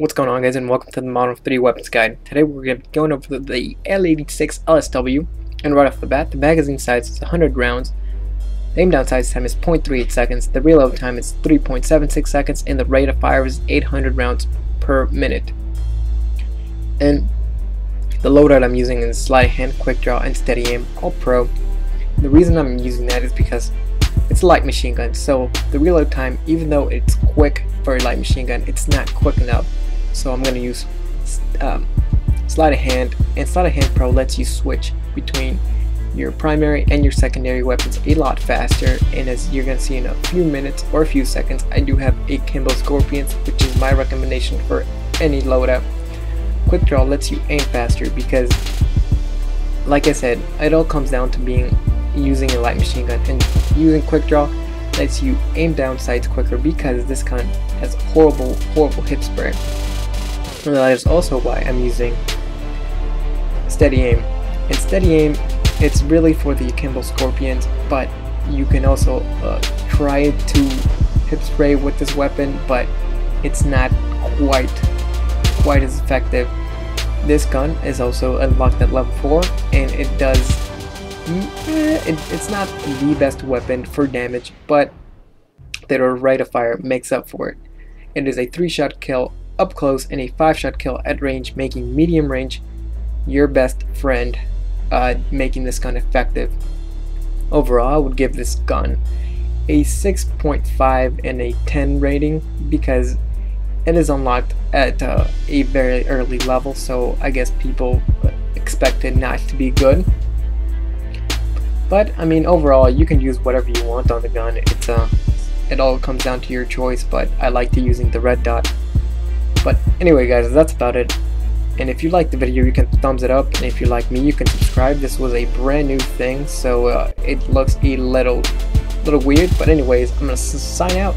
What's going on guys and welcome to the Modern 3 Weapons Guide. Today we're going to be going over the, the L86 LSW and right off the bat the magazine size is 100 rounds, the aim down size time is 0.38 seconds, the reload time is 3.76 seconds and the rate of fire is 800 rounds per minute. And the loadout I'm using is Sleight Hand, Quick Draw and Steady Aim All Pro. The reason I'm using that is because it's a light machine gun, so the reload time, even though it's quick for a light machine gun, it's not quick enough. So I'm going to use um, of Hand, and Sleight of Hand Pro lets you switch between your primary and your secondary weapons a lot faster and as you're going to see in a few minutes or a few seconds I do have Akimbo Scorpions which is my recommendation for any loadout. Quick Draw lets you aim faster because like I said it all comes down to being using a light machine gun. And using quick draw lets you aim down sights quicker because this gun has horrible horrible hip spray. And that is also why I'm using steady aim. And steady aim it's really for the Akimbo Scorpions but you can also uh, try to hip spray with this weapon but it's not quite quite as effective. This gun is also unlocked at level 4 and it does Eh, it, it's not the best weapon for damage, but the rate of fire makes up for it. It is a 3-shot kill up close and a 5-shot kill at range, making medium range your best friend, uh, making this gun effective. Overall, I would give this gun a 6.5 and a 10 rating because it is unlocked at uh, a very early level, so I guess people expect it not to be good. But I mean, overall, you can use whatever you want on the gun. It's uh, it all comes down to your choice. But I like to using the red dot. But anyway, guys, that's about it. And if you like the video, you can thumbs it up. And if you like me, you can subscribe. This was a brand new thing, so uh, it looks a little, little weird. But anyways, I'm gonna sign out.